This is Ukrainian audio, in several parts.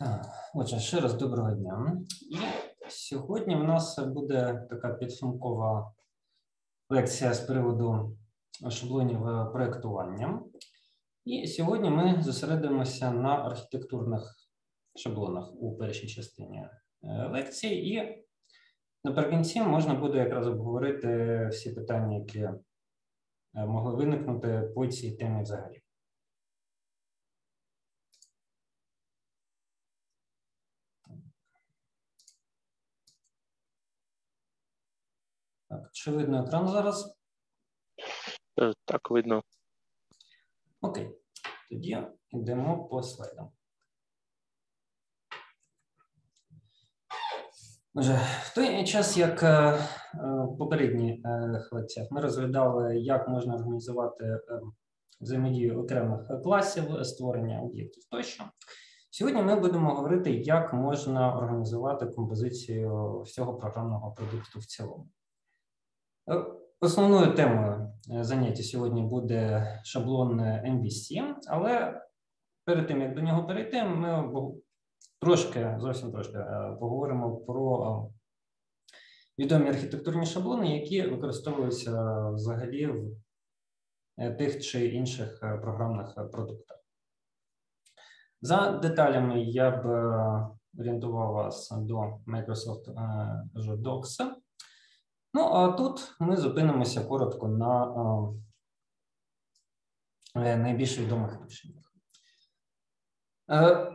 Так, отже, ще раз доброго дня. І сьогодні в нас буде така підсумкова лекція з приводу шаблонів проєктування. І сьогодні ми зосередимося на архітектурних шаблонах у першій частині е, лекції. І наприкінці можна буде якраз обговорити всі питання, які е, могли виникнути по цій темі взагалі. Так, чи видно екран зараз? Е, Так, видно. Окей, тоді йдемо по слайдам. Отже, в той час, як е, в попередніх е, лекціях, ми розглядали, як можна організувати взаємодію окремих класів, створення об'єктів тощо. Сьогодні ми будемо говорити, як можна організувати композицію всього програмного продукту в цілому. Е, Основною темою е, заняття сьогодні буде шаблон MVC, але перед тим, як до нього перейти, ми трошки, зовсім трошки е, поговоримо про е, відомі архітектурні шаблони, які використовуються взагалі в е, тих чи інших е, програмних е, продуктах. За деталями я б е, орієнтував вас до Microsoft е, Azure Docs. Ну, а тут ми зупинимося коротко на е, найбільш відомих рішеннях. Е,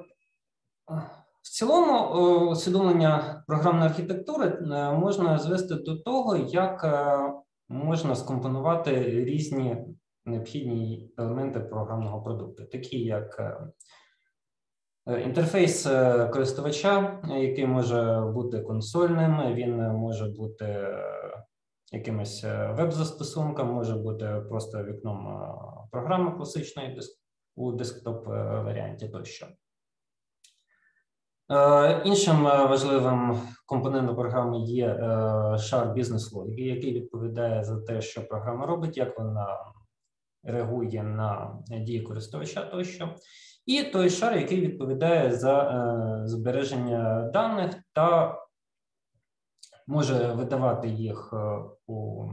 В цілому, е, усвідомлення програмної архітектури е, можна звести до того, як е, можна скомпонувати різні необхідні елементи програмного продукту, такі як е, Е, Інтерфейс е, користувача, е, який може бути консольним, він може бути е, якимось е, веб-застосунком, може бути просто вікном е, програми класичної у десктоп е, варіанті тощо. Е, Іншим е, важливим компонентом програми є е, шар бізнес-логіки, який відповідає за те, що програма робить, як вона реагує на дії користувача тощо. І той шар, який відповідає за е, збереження даних та може видавати їх е, у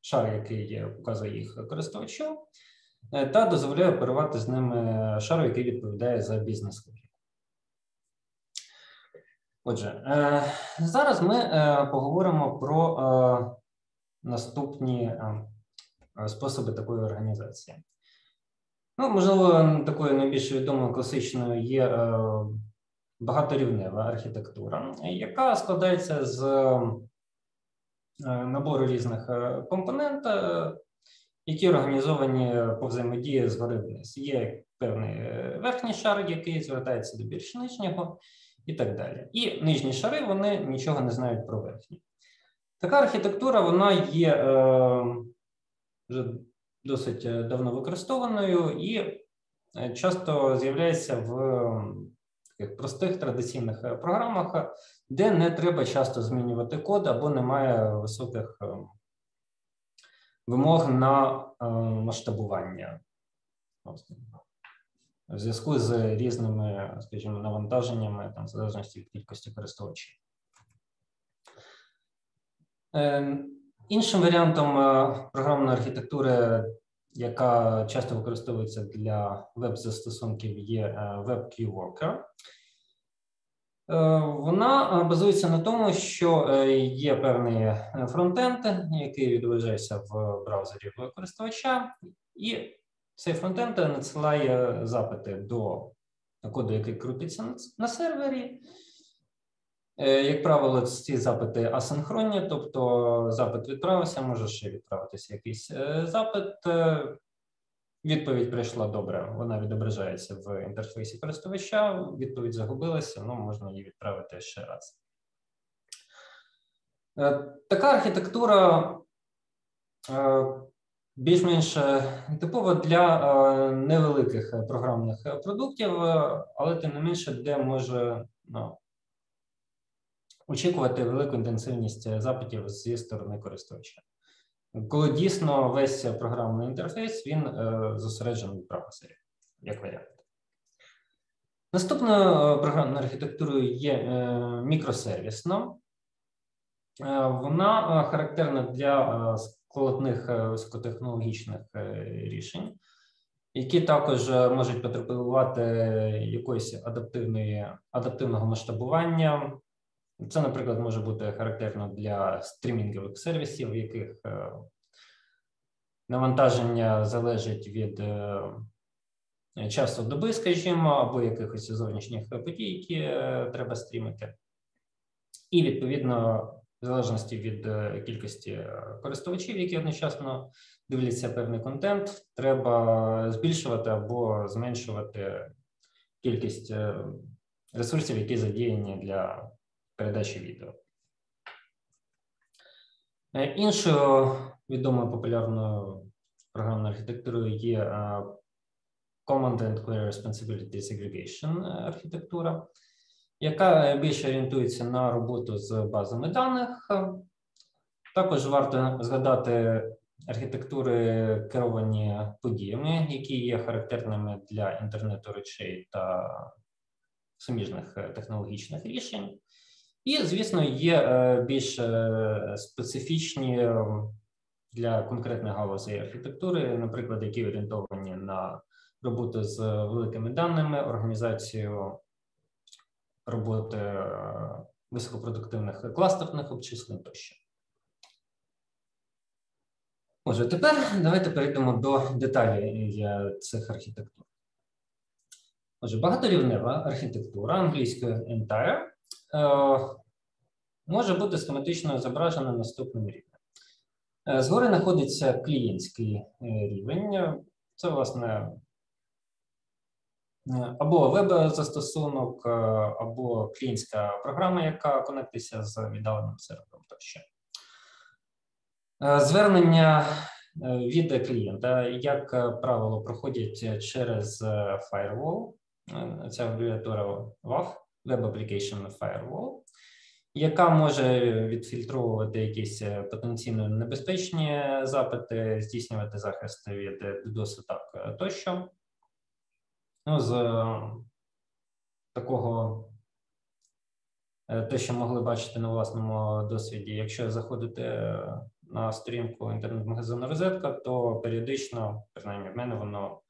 шар, який показує їх користувачу, е, та дозволяє оперувати з ними шару, який відповідає за бізнес логіку. Отже, зараз ми поговоримо про наступні способи такої організації. Ну, можливо, такою найбільш відомою класичною є е, багаторівнева архітектура, яка складається з е, набору різних е, компонент, які організовані по взаємодії згори вниз. Є певний верхній шар, який звертається до більш нижнього, і так далі. І нижні шари вони нічого не знають про верхні. Така архітектура вона є вже досить е, давно використованою і е, часто з'являється в таких простих традиційних е, програмах, де не треба часто змінювати код або немає високих вимог на масштабування. В зв'язку з різними, скажімо, навантаженнями, там, в залежності від кількості користувачів. Е, Іншим варіантом е, програмної архітектури, яка часто використовується для веб-застосунків, є е, WebQueue Worker. Е, Вона е, базується на тому, що е, є певний е, фронтенд, який відображається в браузері користувача, і цей фронтенд надсилає запити до коду, який крутиться на сервері. Е, Як правило, ці запити асинхронні, тобто запит відправився, може ще відправитися якийсь е, запит. е, Відповідь прийшла добре, вона відображається в інтерфейсі користувача. Відповідь загубилася, ну можна її відправити ще раз. Така архітектура більш-менш типова для невеликих програмних продуктів, але тим не менше, де може ну, очікувати велику інтенсивність е, запитів зі сторони користувача. Коли дійсно весь програмний інтерфейс він е, зосереджений в браузері, як варіант. Наступною програмною архітектурою є мікросервісна. Вона характерна для складних високотехнологічних рішень, які також можуть потребувати якоїсь адаптивної, адаптивного масштабування. Це, наприклад, може бути характерно для стрімінгових сервісів, в яких навантаження залежить від часу доби, скажімо, або якихось зовнішніх подій, які треба стрімити. І відповідно, в залежності від кількості користувачів, які одночасно дивляться певний контент, треба збільшувати або зменшувати кількість ресурсів, які задіяні для передачі відео. Іншою відомою популярною програмною архітектурою є Command and Query Responsibility Segregation архітектура, яка більше орієнтується на роботу з базами даних. Також варто згадати архітектури, керовані подіями, які є характерними для інтернету речей та суміжних технологічних рішень. І, звісно, є більш специфічні для конкретних галузей архітектури, наприклад, які орієнтовані на роботу з великими даними, організацію роботи високопродуктивних кластерних обчислень тощо. Отже, тепер давайте перейдемо до деталей цих архітектур. Отже, багаторівнева архітектура англійською entire може бути схематично зображена наступним рівнем. Згори знаходиться клієнтський рівень. Це, власне, або веб-застосунок, або клієнтська програма, яка конектиться з віддаленим сервером тощо. Звернення від клієнта, як правило, проходять через firewall, ця абревіатура WAF, Web Application Firewall, яка може відфільтровувати якісь потенційно небезпечні запити, здійснювати захист від DDoS атак тощо. Ну, з такого, те, що могли бачити на власному досвіді, якщо заходите на сторінку інтернет-магазину Розетка, то періодично, принаймні в мене, воно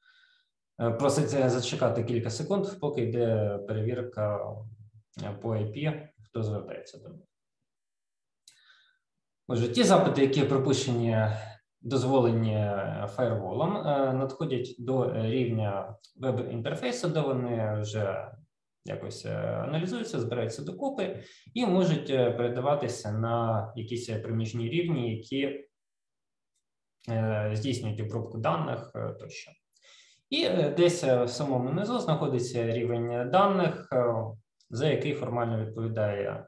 проситься зачекати кілька секунд, поки йде перевірка по IP, хто звертається до них. Отже, ті запити, які пропущені дозволені фаєрволом, надходять до рівня веб-інтерфейсу, де вони вже якось аналізуються, збираються докупи і можуть передаватися на якісь приміжні рівні, які здійснюють обробку даних тощо. І десь в самому низу знаходиться рівень даних, за який формально відповідає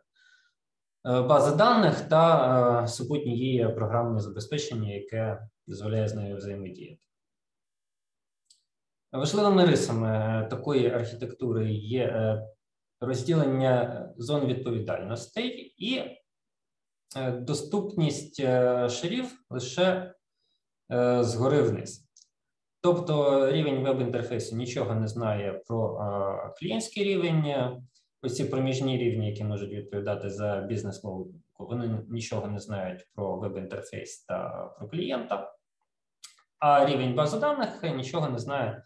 база даних та супутні її програмне забезпечення, яке дозволяє з нею взаємодіяти. Важливими рисами такої архітектури є розділення зон відповідальностей і доступність шарів лише згори вниз. Тобто рівень веб-інтерфейсу нічого не знає про клієнтський рівень. Ось ці проміжні рівні, які можуть відповідати за бізнес-логіку, вони нічого не знають про веб-інтерфейс та про клієнта. А рівень бази даних нічого не знає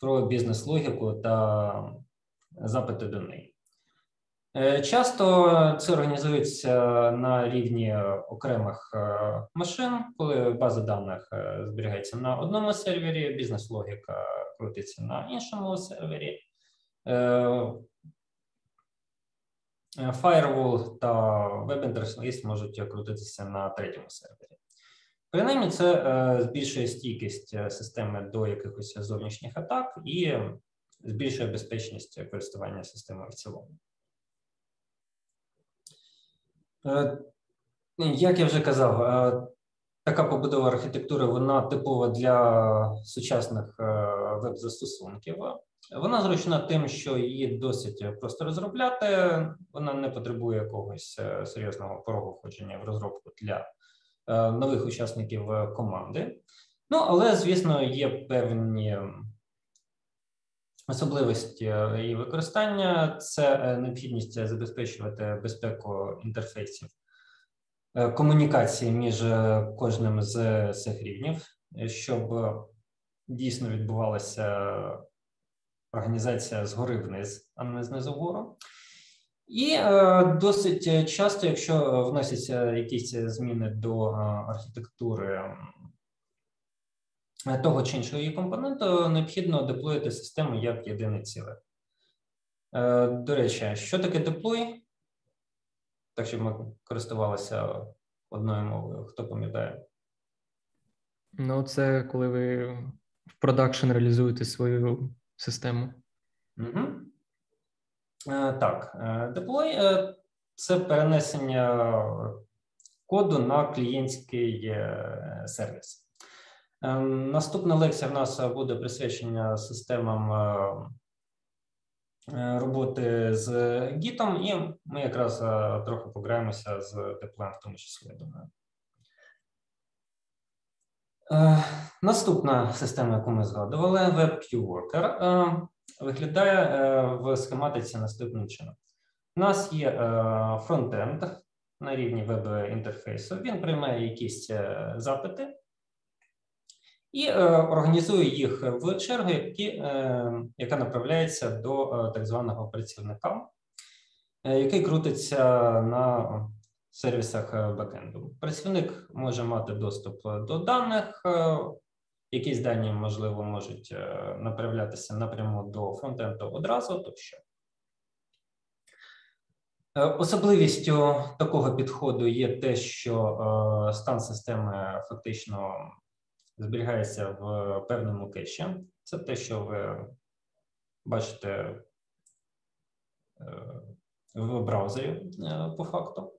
про бізнес-логіку та запити до неї. Часто це організується на рівні окремих машин, коли база даних зберігається на одному сервері, бізнес-логіка крутиться на іншому сервері. Firewall та WebInterface можуть крутитися на третьому сервері. Принаймні, це збільшує стійкість системи до якихось зовнішніх атак і збільшує безпечність користування системою в цілому. Як я вже казав, така побудова архітектури вона типова для сучасних веб-застосунків. Вона зручна тим, що її досить просто розробляти. Вона не потребує якогось серйозного порогу входження в розробку для нових учасників команди. Ну, але, звісно, є певні Особливості її використання це необхідність забезпечувати безпеку інтерфейсів комунікації між кожним з цих рівнів, щоб дійсно відбувалася організація згори вниз, а не знизу вгору. І е, досить часто, якщо вносяться якісь зміни до е, архітектури того чи іншого її компоненту, необхідно деплоїти систему як єдине ціле. Е, до речі, що таке деплой? Так, щоб ми користувалися одною мовою, хто пам'ятає? Ну, це коли ви в production реалізуєте свою систему. Угу. Так, deploy це перенесення коду на клієнтський е, сервіс. Ем, наступна лекція в нас буде присвячена системам е, роботи з Git, і ми якраз трохи пограємося з деплоєм в тому числі, я думаю. Е, наступна система, яку ми згадували, WebQWorker, е, виглядає е, в схематиці наступним чином. У нас є фронтенд на рівні веб-інтерфейсу, він приймає якісь запити і організує їх в чергу, які, яка направляється до так званого працівника, який крутиться на сервісах е, бекенду. Працівник може мати доступ е, до даних, е, якісь дані, можливо, можуть направлятися напряму до фронтенду одразу тощо. Особливістю такого підходу є те, що стан системи фактично зберігається в певному кеші. Це те, що ви бачите в браузері по факту.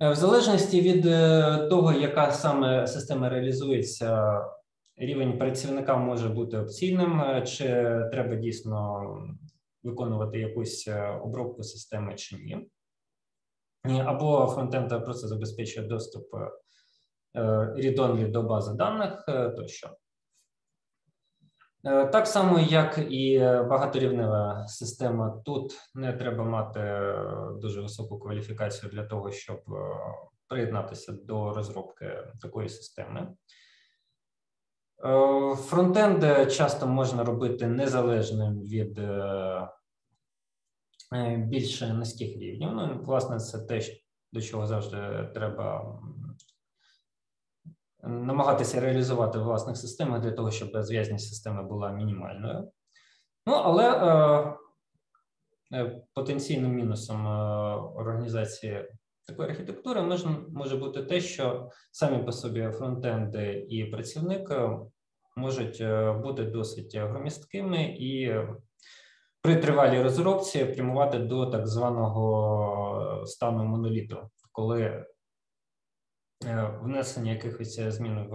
Е, в залежності від е, того, яка саме система реалізується, рівень працівника може бути опційним, е, чи треба дійсно виконувати якусь обробку системи чи ні. Або фронтенд просто забезпечує доступ read-only до бази даних тощо. Е, так само, як і багаторівнева система, тут не треба мати е, дуже високу кваліфікацію для того, щоб е, приєднатися до розробки такої системи. Фронтенд часто можна робити незалежним від більш низьких рівнів. Ну, власне, це те, до чого завжди треба намагатися реалізувати власних системах для того, щоб зв'язність системи була мінімальною. Ну, але е, е потенційним мінусом е, організації такої архітектури може, може бути те, що самі по собі фронтенди і працівник е, можуть е, бути досить громісткими і при тривалій розробці прямувати до так званого стану моноліту, коли внесення якихось змін в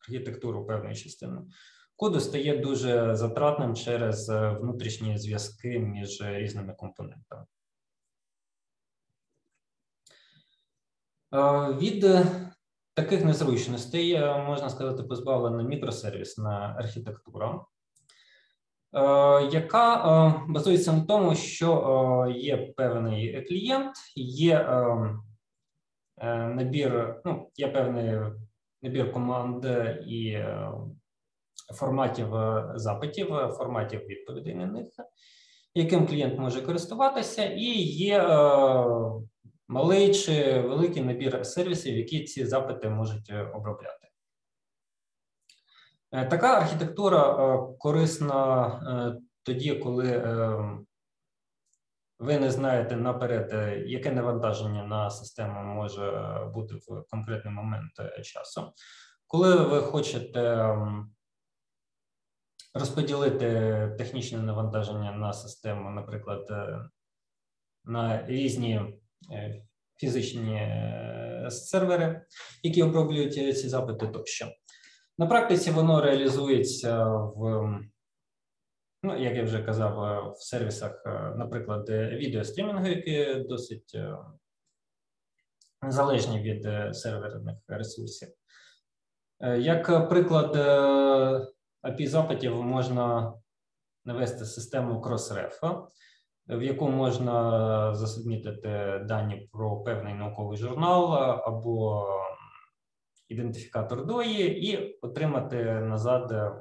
архітектуру певної частини коду стає дуже затратним через е, внутрішні зв'язки між різними компонентами. Е, від таких незручностей можна сказати, позбавлена мікросервісна архітектура, яка базується на тому, що є певний клієнт, є Е, набір, ну, є певний набір команд і е, форматів е, запитів, форматів відповідей на них, яким клієнт може користуватися, і є малий чи великий набір сервісів, які ці запити можуть обробляти. Така архітектура корисна тоді, коли ви не знаєте наперед, е, яке навантаження на систему може бути в конкретний момент е, часу. Коли ви хочете розподілити технічне навантаження на систему, наприклад, е, на різні фізичні сервери, які оброблюють ці запити тощо. На практиці воно реалізується в Ну, як я вже казав, е, в сервісах, е, наприклад, відеострімінгу, які досить е, залежні від серверних ресурсів. Як приклад API запитів можна навести систему Crossref, в яку можна засубмітити дані про певний науковий журнал або ідентифікатор дої і отримати назад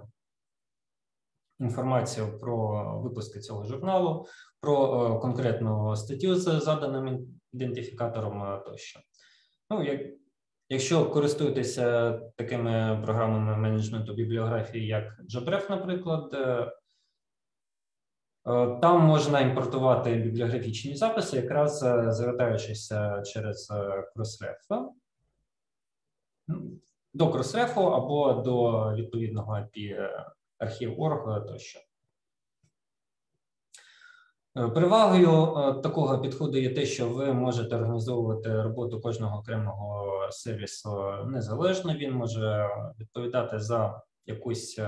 інформацію про випуски цього журналу, про конкретну статтю з заданим ідентифікатором тощо. Ну, як, Якщо користуєтеся такими програмами менеджменту бібліографії, як JabRef, наприклад, там можна імпортувати бібліографічні записи, якраз завертаючись через Crossref до Crossref або до відповідного API архів Org тощо. Перевагою такого підходу є те, що ви можете організовувати роботу кожного окремого сервісу незалежно. Він може відповідати за якусь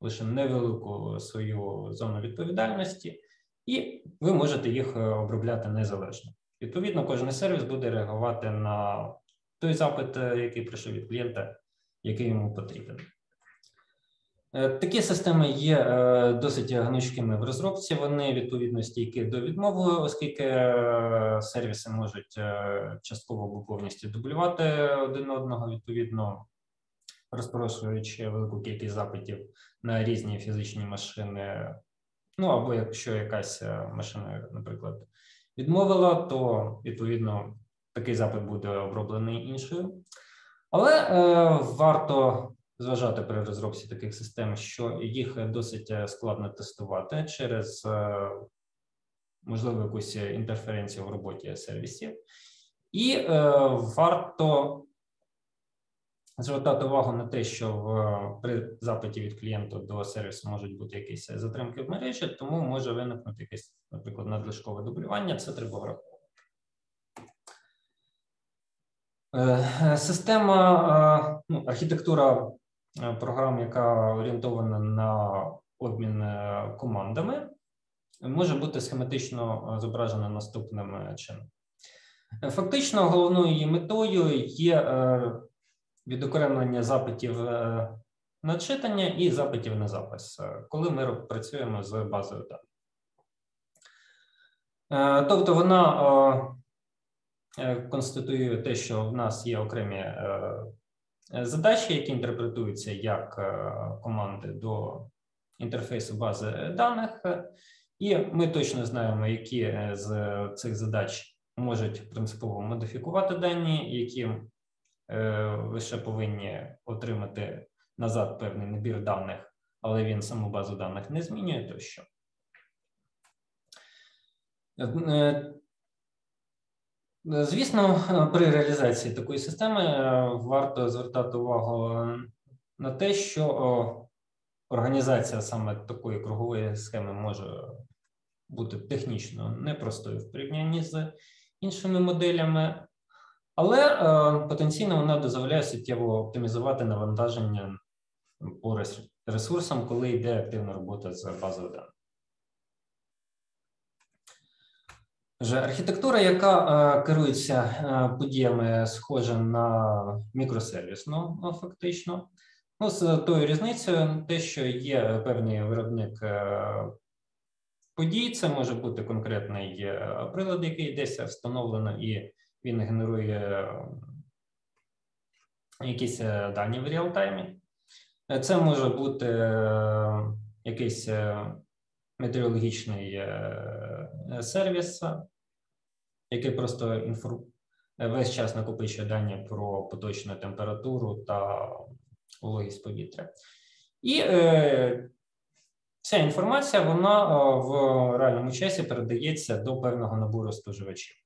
лише невелику свою зону відповідальності, і ви можете їх обробляти незалежно. Відповідно, кожен сервіс буде реагувати на той запит, який прийшов від клієнта, який йому потрібен. Такі системи є досить гнучкими в розробці. Вони відповідно стійкі до відмови, оскільки сервіси можуть частково або повністю дублювати один одного, відповідно розпорошуючи велику кількість запитів на різні фізичні машини. Ну або якщо якась машина, наприклад, відмовила, то відповідно такий запит буде оброблений іншою. Але е, варто зважати при розробці таких систем, що їх досить складно тестувати через е, можливо якусь інтерференцію в роботі сервісів, і е, варто звертати увагу на те, що в при запиті від клієнта до сервісу можуть бути якісь затримки в мережі, тому може виникнути якесь, наприклад, надлишкове дублювання. Це треба враховувати. Система, ну, архітектура програм, яка орієнтована на обмін командами, може бути схематично зображена наступним чином. Фактично, головною її метою є відокремлення запитів на читання і запитів на запис, коли ми працюємо з базою даних. Тобто вона конституює те, що в нас є окремі задачі, які інтерпретуються як команди до інтерфейсу бази даних, і ми точно знаємо, які з цих задач можуть принципово модифікувати дані, які лише повинні отримати назад певний набір даних, але він саму базу даних не змінює тощо. Звісно, при реалізації такої системи варто звертати увагу на те, що організація саме такої кругової схеми може бути технічно непростою в порівнянні з іншими моделями, але потенційно вона дозволяє суттєво оптимізувати навантаження по ресурсам, коли йде активна робота з базою даних. Вже архітектура, яка керується подіями, схожа на мікросервісну, ну, фактично. Ну, з тою різницею, те, що є певний виробник подій, це може бути конкретний прилад, який десь встановлено, і він генерує якісь дані в реалтаймі. Це може бути якийсь метеорологічний сервіс, який просто інфор... весь час накопичує дані про поточну температуру та вологість повітря. І е, ця інформація вона в реальному часі передається до певного набору споживачів.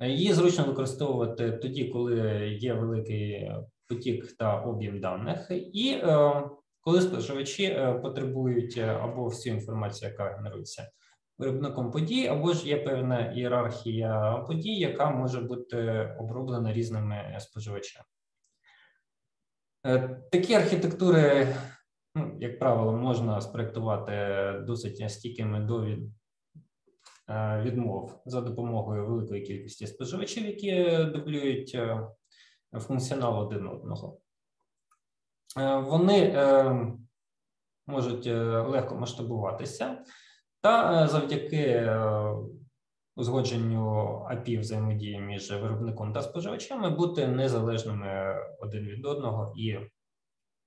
Її зручно використовувати тоді, коли є великий потік та об'єм даних, і е, коли споживачі потребують або всю інформацію, яка генерується виробником подій, або ж є певна ієрархія подій, яка може бути оброблена різними споживачами. Е, такі архітектури, ну, як правило, можна спроектувати досить стійкими до від, е, відмов за допомогою великої кількості споживачів, які дублюють е, функціонал один одного. Вони можуть легко масштабуватися, та завдяки узгодженню API взаємодії між виробником та споживачами бути незалежними один від одного і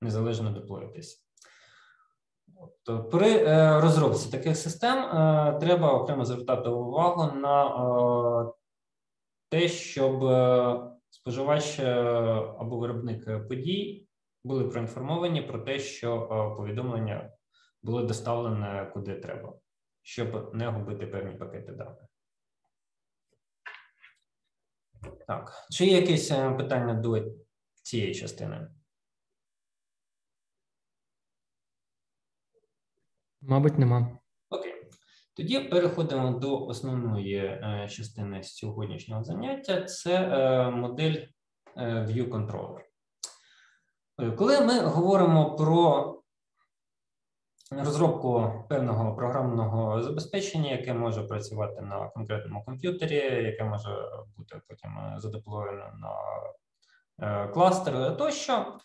незалежно деплоїтися. При розробці таких систем треба окремо звертати увагу на те, щоб споживач або виробник подій були проінформовані про те, що повідомлення було доставлене куди треба, щоб не губити певні пакети даних. Так, чи є якісь е, питання до цієї частини? Мабуть, нема. Окей. Тоді переходимо до основної е, частини сьогоднішнього заняття. Це е, модель View Controller. Коли ми говоримо про розробку певного програмного забезпечення, яке може працювати на конкретному комп'ютері, яке може бути потім е, задеплоєно на е, кластер тощо,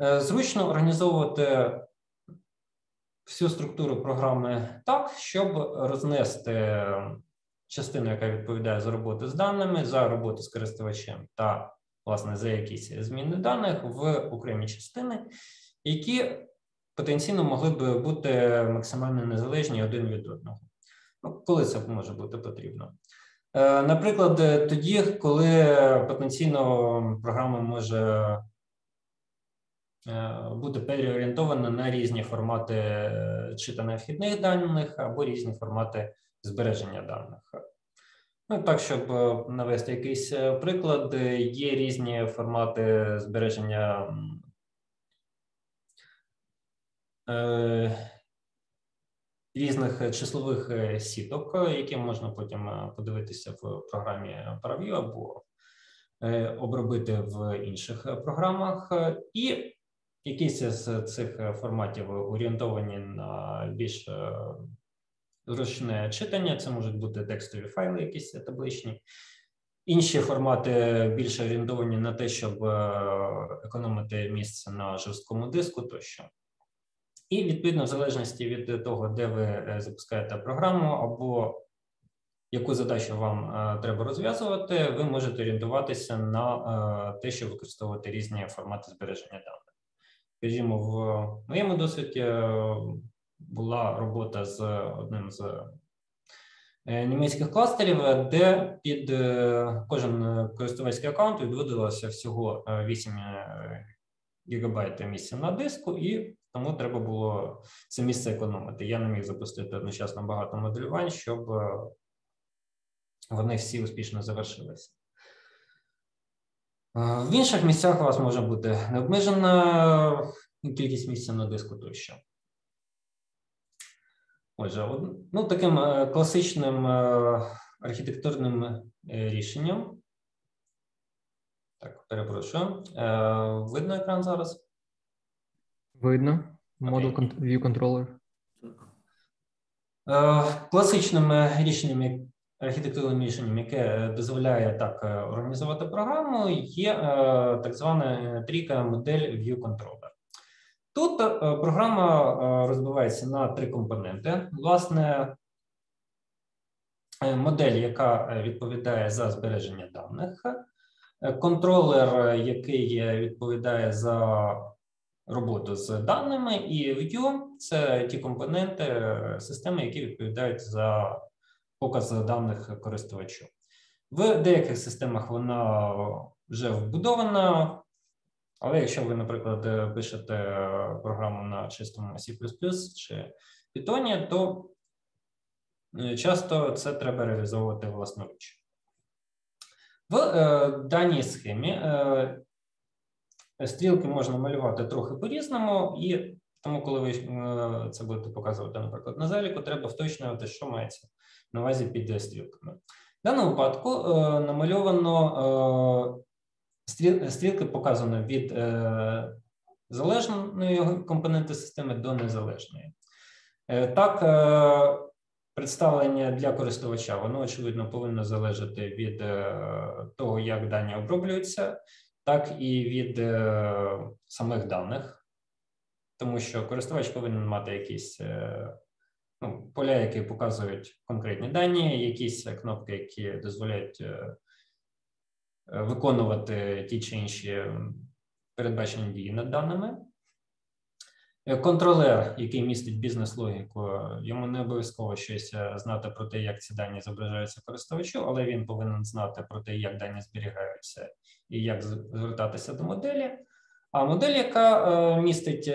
е, зручно організовувати всю структуру програми так, щоб рознести частину, яка відповідає за роботу з даними, за роботу з користувачем та власне за якісь зміни даних в окремі частини, які потенційно могли б бути максимально незалежні один від одного. Ну, Коли це може бути потрібно? Е, наприклад, тоді, коли потенційно програма може е, бути переорієнтована на різні формати е, читання вхідних даних або різні формати збереження даних. Ну, так, щоб навести якийсь приклад, є різні формати збереження Е, різних числових е, сіток, які можна потім е, подивитися в програмі ParaView або обробити в інших програмах, і якісь з цих форматів орієнтовані на більш зручне читання. Це можуть бути текстові файли, якісь табличні. Інші формати більше орієнтовані на те, щоб економити місце на жорсткому диску тощо. І відповідно, в залежності від того, де ви е, запускаєте програму, або яку задачу вам е, треба розв'язувати, ви можете орієнтуватися на е, те, щоб використовувати різні формати збереження даних. Скажімо, в моєму досвіді була робота з одним з німецьких кластерів, де під кожен користувацький аккаунт відводилося всього 8 гігабайт місця на диску, і тому треба було це місце економити. Я не міг запустити одночасно багато моделювань, щоб е, вони всі успішно завершилися. Е, в інших місцях у вас може бути необмежена кількість місця на диску тощо. Отже, ну, таким е, класичним архітектурним рішенням. Так, перепрошую. Видно екран зараз? Видно. Model okay. View Controller. Е, класичним рішенням, архітектурним рішенням, яке дозволяє так е, організувати програму, є е, так звана трійка модель View Controller. Тут програма розбивається на три компоненти. Власне, модель, яка відповідає за збереження даних, контролер, який відповідає за роботу з даними, і View – це ті компоненти е, системи, які відповідають за показ даних користувачу. В деяких системах вона вже вбудована, але якщо ви, наприклад, пишете програму на чистому C чи Python, то е, часто це треба реалізовувати власноруч. В е, даній схемі е, Стрілки можна малювати трохи по-різному, і тому, коли ви е, це будете показувати, наприклад, на заліку, треба вточнювати, що мається на увазі під стрілками. В даному випадку е, намальовано е, стрілки показано від залежної компоненти системи до незалежної. Так, представлення для користувача, воно, очевидно, повинно залежати від того, як дані оброблюються так і від е, самих даних. тому що користувач повинен мати якісь е, ну, поля, які показують конкретні дані, якісь кнопки, які дозволяють е, виконувати ті чи інші передбачені дії над даними. Е, контролер, який містить бізнес-логіку, йому не обов'язково щось е, знати про те, як ці дані зображаються користувачу, але він повинен знати про те, як дані зберігаються і як звертатися до моделі. А модель, яка е, містить,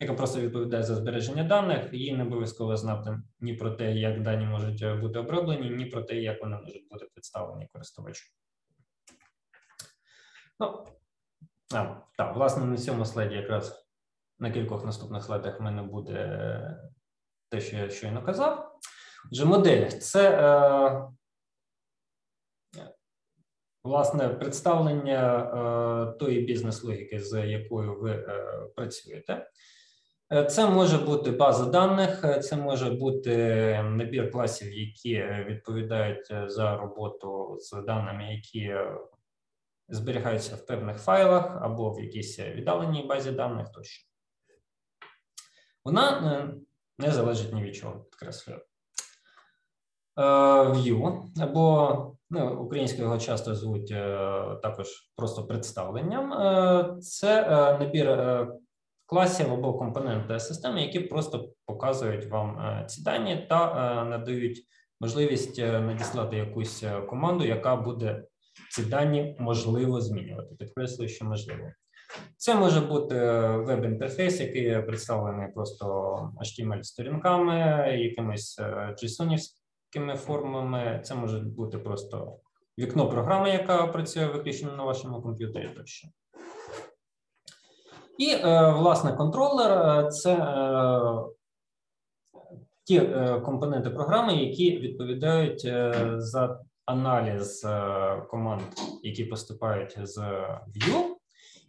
яка просто відповідає за збереження даних, їй не обов'язково знати ні про те, як дані можуть бути оброблені, ні про те, як вони можуть бути представлені користувачу. Ну, а, так, власне, на цьому слайді якраз на кількох наступних слайдах в мене буде те, що я щойно казав. Отже, модель це е, власне представлення е, тої бізнес-логіки, з якою ви е, працюєте. Е, це може бути база даних, е, це може бути набір класів, які відповідають за роботу з даними, які зберігаються в певних файлах або в якійсь віддаленій базі даних тощо. Вона е, не залежить ні від чого, підкреслюю. Е, view, або ну, українською його часто звуть е, також просто представленням. Це набір класів або компоненти системи, які просто показують вам ці дані та надають можливість надіслати якусь команду, яка буде ці дані можливо змінювати. Підкреслюю, що можливо. Це може бути веб-інтерфейс, який представлений просто HTML-сторінками, якимись json формами. Це може бути просто вікно програми, яка працює виключно на вашому комп'ютері тощо. І, е, власне, контролер це е, ті е, компоненти програми, які відповідають за аналіз команд, які поступають з Vue,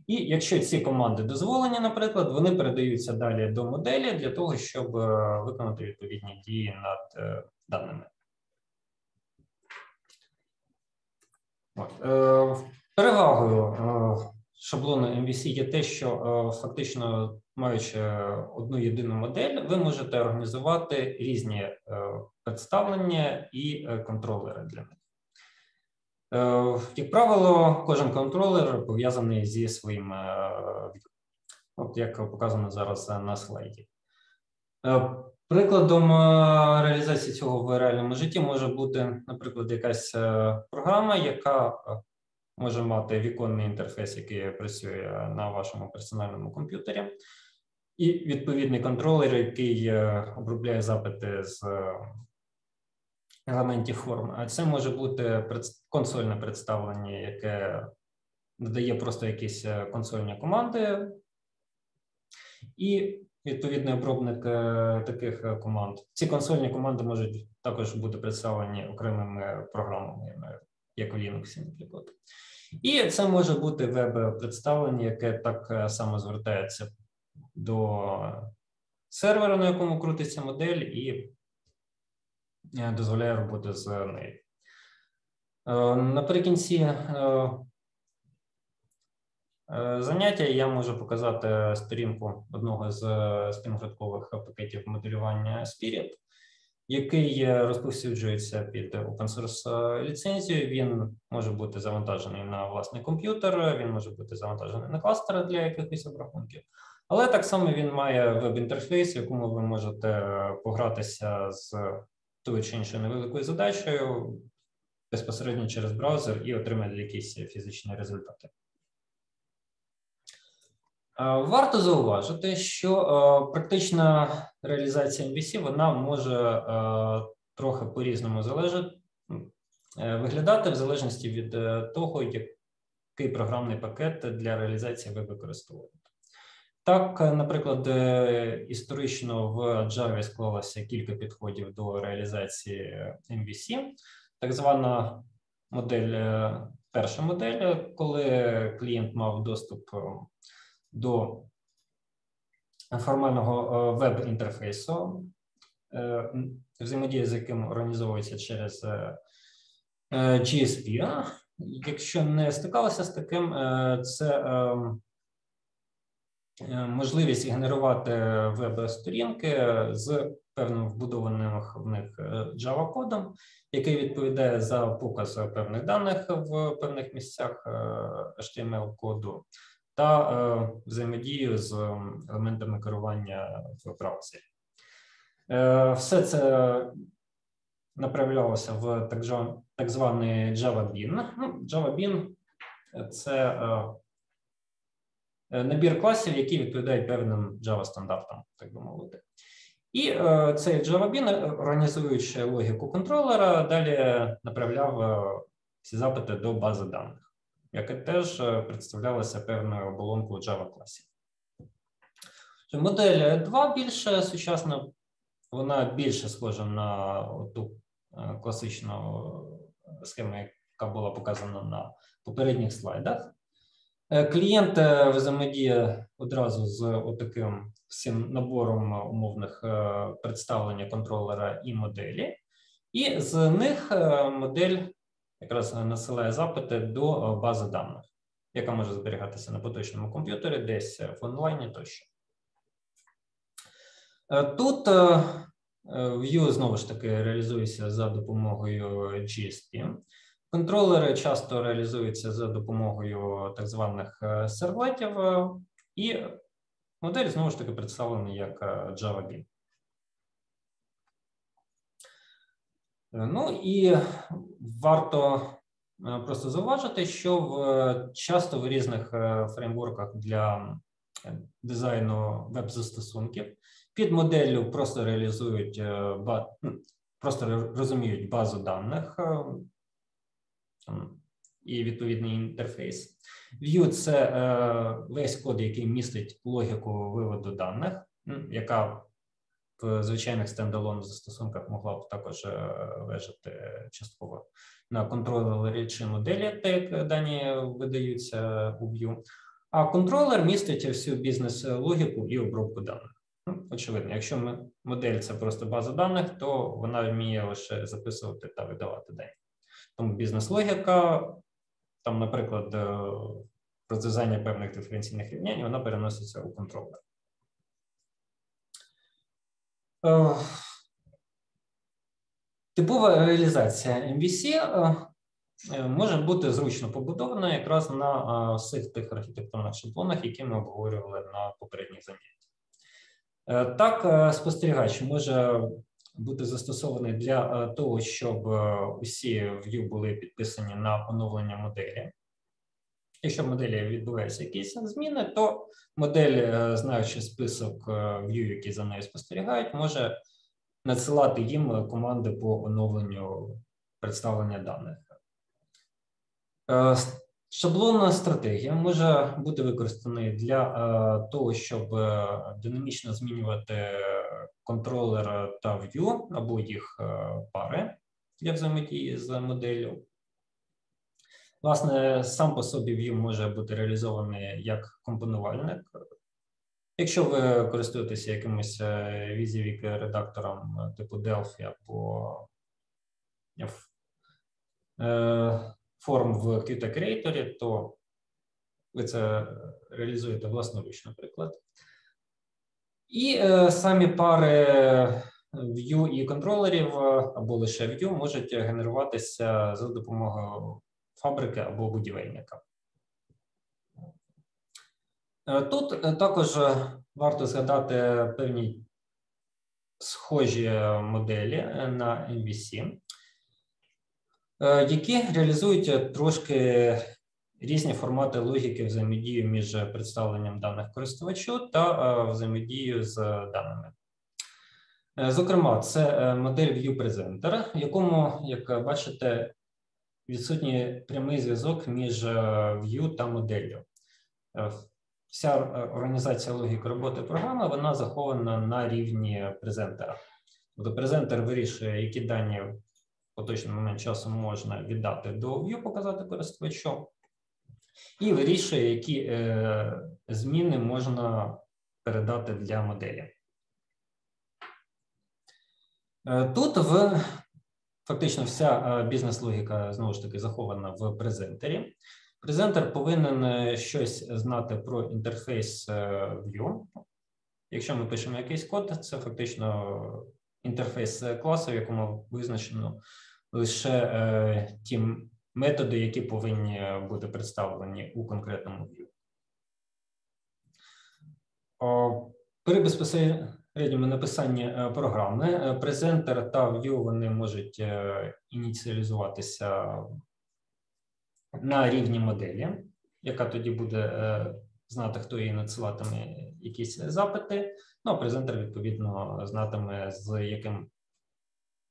і якщо ці команди дозволені, наприклад, вони передаються далі до моделі для того, щоб е, виконати відповідні дії над е, даними. Е, перевагою шаблону MVC є те, що фактично маючи одну єдину модель, ви можете організувати різні представлення і контролери для них. Е, як правило, кожен контролер пов'язаний зі своїм, е, от як показано зараз на слайді. Е, прикладом реалізації цього в реальному житті може бути, наприклад, якась програма, яка може мати віконний інтерфейс, який працює на вашому персональному комп'ютері, і відповідний контролер, який обробляє запити з елементів форм. А це може бути консольне представлення, яке додає просто якісь е, консольні команди, і відповідний обробник е, таких е, команд. Ці консольні команди можуть також бути представлені окремими програмами, як у Linux, наприклад. І це може бути веб-представлення, яке так само звертається до сервера, на якому крутиться модель, і дозволяє роботи з нею. Е, наприкінці е, заняття я можу показати сторінку одного з спільноградкових пакетів моделювання Spirit, який розповсюджується під open source ліцензію. Він може бути завантажений на власний комп'ютер, він може бути завантажений на кластери для якихось обрахунків. Але так само він має веб-інтерфейс, в якому ви можете погратися з тою чи іншою невеликою задачею безпосередньо через браузер і отримати якісь фізичні результати. Варто зауважити, що практична реалізація MVC вона може трохи по-різному залежати, е, виглядати в залежності від е, того, який програмний пакет для реалізації ви використовуєте. Так, е, наприклад, е, історично в Java склалося кілька підходів до реалізації MVC. Так звана модель, е, перша модель, коли клієнт мав доступ до формального веб-інтерфейсу, взаємодія з яким організовується через GSP. Якщо не стикалося з таким, це ем, можливість генерувати веб-сторінки з певним вбудованим в них Java кодом, який відповідає за показ певних даних в певних місцях HTML коду та взаємодію з елементами керування в браузері. Все це направлялося в так званий Java Bean. Ну, Java Bean – це набір класів, які відповідають певним Java стандартам, так би мовити. І е, цей JavaBean, організуючи логіку контролера, далі направляв ці запити до бази даних, яка теж представлялася певною оболонкою Java класів. Модель 2 більш сучасна, вона більше схожа на ту класичну схему, яка була показана на попередніх слайдах. Клієнт взаємодіє одразу з отаким всім набором умовних представлення контролера і моделі, і з них модель якраз насилає запити до бази даних, яка може зберігатися на поточному комп'ютері, десь в онлайні тощо. Тут Vue знову ж таки реалізується за допомогою GSP. Контролери часто реалізуються за допомогою так званих сервлетів, і модель знову ж таки представлена як Java Bean. Ну і варто просто зауважити, що в часто в різних фреймворках для дизайну веб-застосунків під моделлю просто реалізують просто розуміють базу даних і відповідний інтерфейс. View – це весь код, який містить логіку виводу даних, яка в звичайних стендалон застосунках могла б також лежати частково на контролері чи моделі, так як дані видаються у View. А контролер містить всю бізнес-логіку і обробку даних. Ну, очевидно, якщо модель це просто база даних, то вона вміє лише записувати та видавати дані. Тому бізнес-логіка, там, наприклад, розв'язання певних диференційних рівнянь, вона переноситься у контролер. Типова реалізація MVC може бути зручно побудована якраз на всіх тих архітектурних шаблонах, які ми обговорювали на попередніх заняттях. Так, спостерігач може бути застосований для того, щоб усі view були підписані на оновлення моделі. Якщо в моделі відбуваються якісь зміни, то модель, знаючи список view, які за нею спостерігають, може надсилати їм команди по оновленню представлення даних. Шаблонна стратегія може бути використана для того, щоб динамічно змінювати контролер та view або їх пари для взаємодії з моделлю. Власне, сам по собі Vue може бути реалізований як компонувальник. Якщо ви користуєтеся якимось візівік редактором типу Delphi або форм в Qt Creator, то ви це реалізуєте власноруч, наприклад. І самі пари view і контролерів або лише view можуть генеруватися за допомогою фабрики або будівельника. Тут також варто згадати певні схожі моделі на MVC, які реалізують трошки різні формати логіки взаємодії між представленням даних користувачу та взаємодією з даними. Зокрема, це модель View Presenter, в якому, як бачите, відсутній прямий зв'язок між View та моделлю. Вся організація логіки роботи програми вона захована на рівні презентера. Тобто презентер вирішує, які дані поточний момент часу можна віддати до View, показати користувачу, і вирішує, які е, зміни можна передати для моделі. Е, тут в фактично вся бізнес-логіка знову ж таки захована в презентері. Презентер повинен е, щось знати про інтерфейс е, Vue. Якщо ми пишемо якийсь код, це фактично інтерфейс е, класу, в якому визначено лише е, ті методи, які повинні бути представлені у конкретному. О, При безпосередньому написанні е, програми е, презентер та Vue вони можуть е, ініціалізуватися на рівні моделі, яка тоді буде е, знати, хто їй надсилатиме якісь запити. Ну, а презентер, відповідно, знатиме, з яким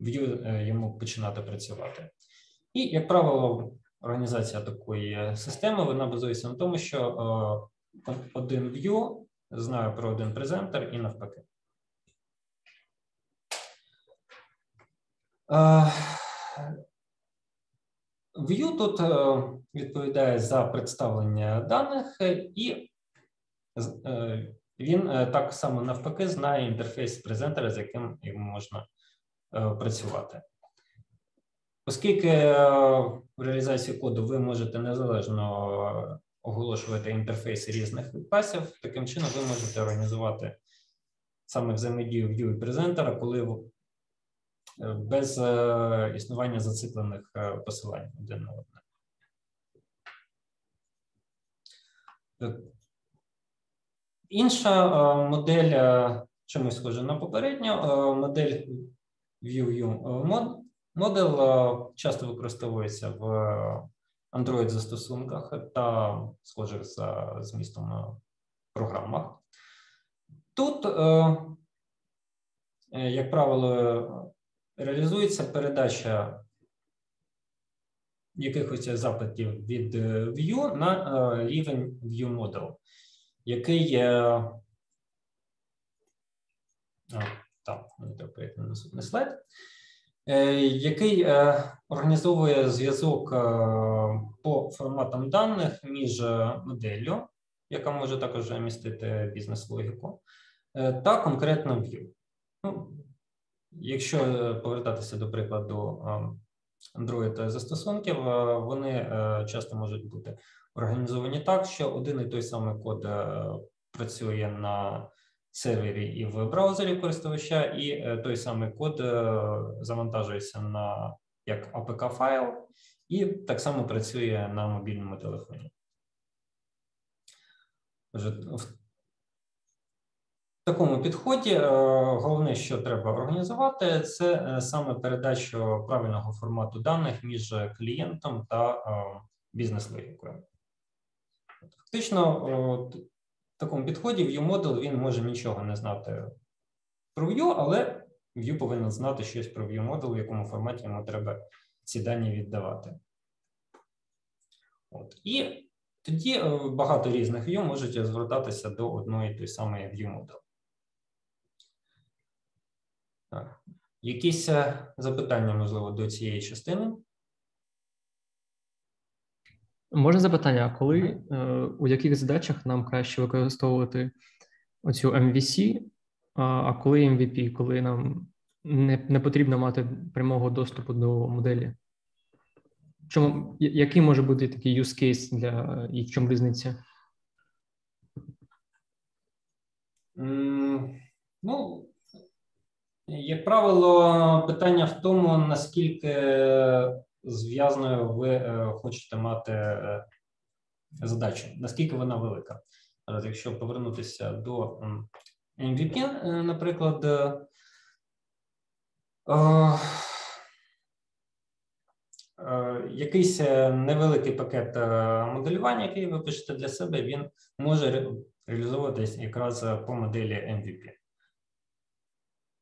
Vue е, йому починати працювати. І, як правило, організація такої системи вона базується на тому, що е, один Vue знає про один презентер і навпаки. Е, Vue тут е, відповідає за представлення даних, е, і е, він е, так само навпаки знає інтерфейс презентера, з яким йому можна е, працювати. Оскільки е, в реалізації коду ви можете незалежно оголошувати інтерфейси різних класів, таким чином ви можете організувати саме взаємодію Vue і презентера, коли е, без е, існування зациклених е, посилань один на одне. Е, Інша е, модель е, чимось схожа на попередню. е, Модель View Model е, часто використовується в Android застосунках та схожих за змістом е, програмах. Тут, е, е, як правило, реалізується передача якихось запитів від е, Vue на е, рівень View Model, який є. Так, треба перейти на наступний слайд. Е, Який е, організовує зв'язок е, по форматам даних між моделлю, яка може також містити бізнес-логіку, та конкретно Vue. Ну, Якщо повертатися до прикладу Android застосунків, вони часто можуть бути організовані так, що один і той самий код працює на сервері і в браузері користувача, і е, той самий код е, завантажується на як APK файл і так само працює на мобільному телефоні. В такому підході е, головне, що треба організувати, це саме передачу правильного формату даних між клієнтом та бізнес-логікою. Фактично, такому підході View Model він може нічого не знати про View, але View повинен знати щось про View Model, в якому форматі йому треба ці дані віддавати. От. І тоді е, багато різних View можуть звертатися до одної тої самої View Model. Якісь е, запитання, можливо, до цієї частини? Можна запитання, а коли е, у яких задачах нам краще використовувати оцю MVC, а, коли MVP, коли нам не, не потрібно мати прямого доступу до моделі? Чому, який може бути такий use case для і в чому різниця? М, Ну, як правило, питання в тому, наскільки зв'язною ви е, хочете мати е, задачу, наскільки вона велика. Зараз, якщо повернутися до MVP, е, наприклад, е, е, якийсь е, невеликий пакет е, моделювання, який ви пишете для себе, він може ре- реалізовуватись якраз е, по моделі MVP.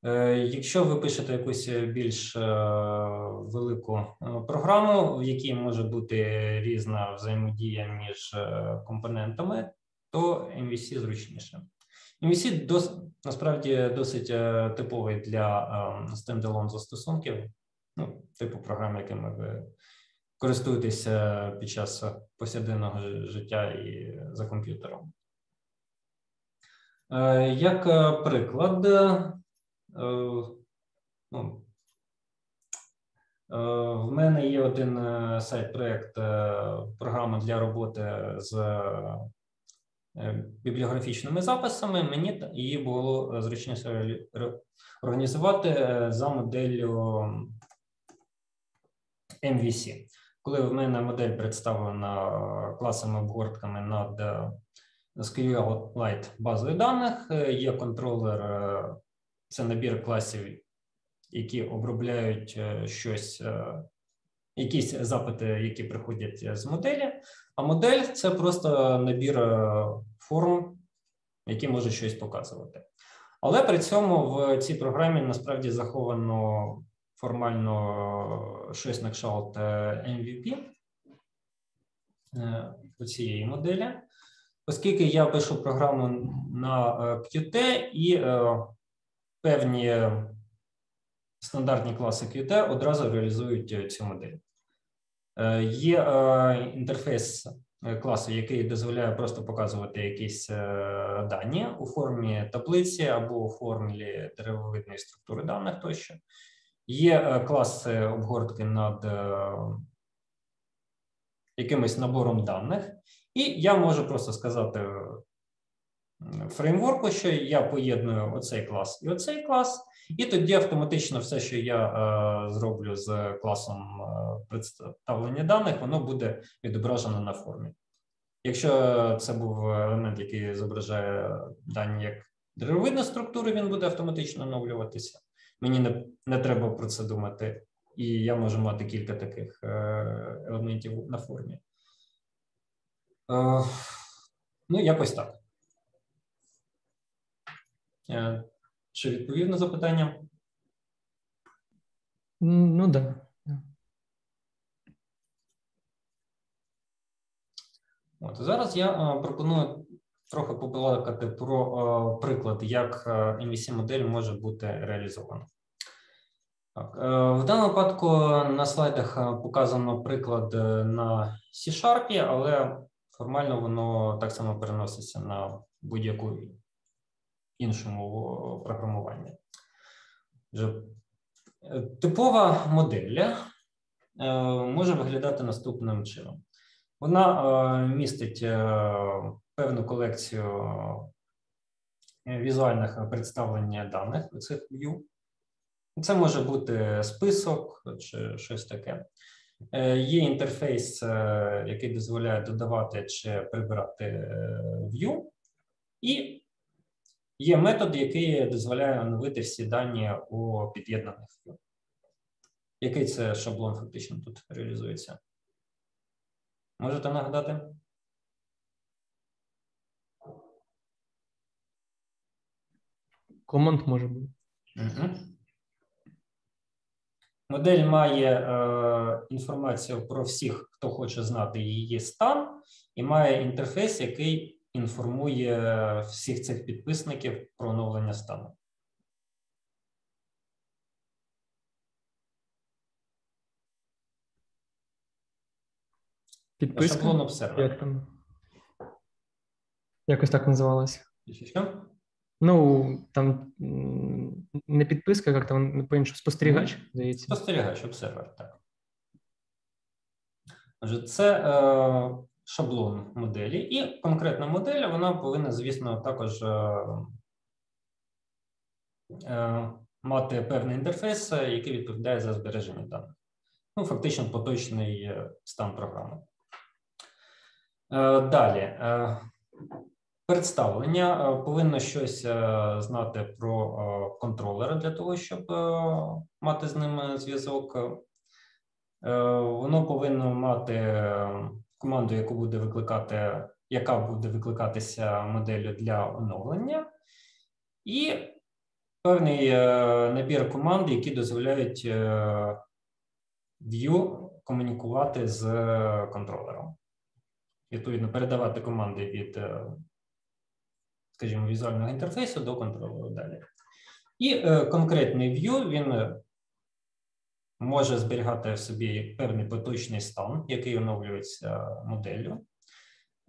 Е, Якщо ви пишете якусь більш е, велику е, програму, в якій може бути різна взаємодія між е, компонентами, то MVC зручніше. MVC дос, насправді досить е, типовий для е, стендалон застосунків, ну, типу програм, якими ви користуєтеся під час повсякденного життя і за комп'ютером. Е, Як е, приклад, е, ну, В мене є один сайт-проект програма для роботи з Е, бібліографічними записами, мені її було е, зручніше організувати е, за моделлю MVC. Коли в мене модель представлена класами обгортками над SQLite базою даних, є контролер, це набір класів, які обробляють щось, якісь запити, які приходять з моделі. А модель це просто набір е, форм, які можуть щось показувати. Але при цьому в цій програмі насправді заховано формально щось на кшталт MVP е, у цієї моделі, оскільки я пишу програму на е, Qt і певні стандартні класи Qt одразу реалізують цю модель. Е, є е, інтерфейс е, класу, який дозволяє просто показувати якісь дані у формі таблиці або у формі деревовидної структури даних тощо. Є класи обгортки над якимось набором даних, і я можу просто сказати фреймворку, що я поєдную оцей клас і оцей клас, і тоді автоматично все, що я е, зроблю з класом е, представлення даних, воно буде відображено на формі. Якщо це був елемент, який зображає дані як деревовидну структуру, він буде автоматично оновлюватися. Мені не, не треба про це думати, і я можу мати кілька таких е, елементів на формі. Ну, якось так. Е, чи відповів на запитання? Ну так. Да. От зараз я е, пропоную трохи побалакати про е, приклад, як MVC модель може бути реалізована. Так, В даному випадку на слайдах показано приклад на C-Sharp, але формально воно так само переноситься на будь-яку іншому програмуванні. Е, типова модель е, може виглядати наступним чином. Вона е, містить певну колекцію візуальних представлення даних цих view. Це може бути список чи щось таке. Є інтерфейс, який дозволяє додавати чи прибирати view, і Є метод, який дозволяє оновити всі дані у під'єднаних. Який це шаблон фактично тут реалізується? Можете нагадати? Команд може бути. Угу. Модель має е, інформацію про всіх, хто хоче знати її стан, і має інтерфейс, який інформує всіх цих підписників про оновлення стану. Підписка? Шаблон обсервер. Як там? Якось так називалося. Що? Ну, там не підписка, як там по-іншому спостерігач, здається. Спостерігач, обсервер, так. Отже, це е, шаблон моделі, і конкретна модель вона повинна, звісно, також е, е, мати певний інтерфейс, який відповідає за збереження даних. Ну, фактично, поточний е, стан програми. Далі. Представлення повинно щось знати про контролера для того, щоб мати з ним зв'язок. Воно повинно мати команду, яку буде викликати, яка буде викликатися моделлю для оновлення, і певний е, набір команд, які дозволяють е, View комунікувати з контролером. Відповідно, передавати команди від, е, скажімо, візуального інтерфейсу до контролеру далі. І конкретний view він може зберігати в собі певний поточний стан, який оновлюється моделлю.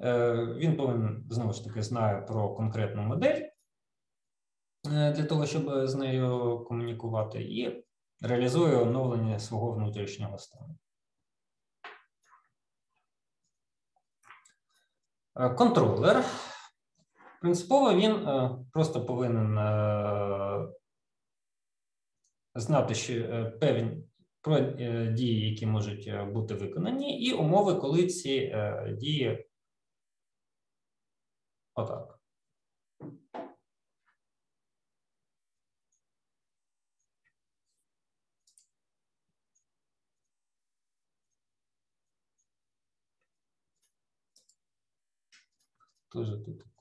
Е, він повинен знову ж таки знає про конкретну модель е, для того, щоб з нею комунікувати, і реалізує оновлення свого внутрішнього стану. Е, Контролер. Принципово він е, просто повинен е, знати, що е, певні про е, дії, які можуть е, бути виконані, і умови, коли ці е, дії отак. Тоже тут